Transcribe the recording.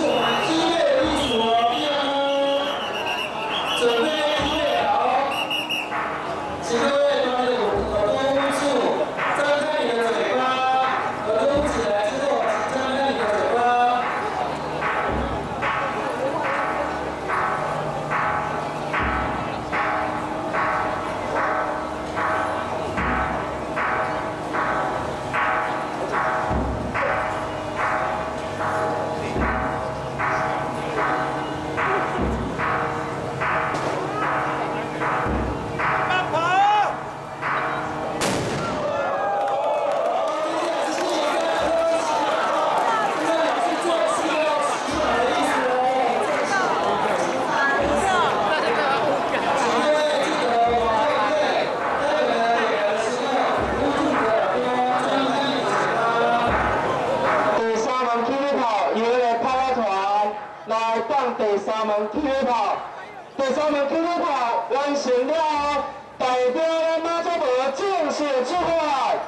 Whoa! 咱们举跑，完成了代表咱马祖的正式出来。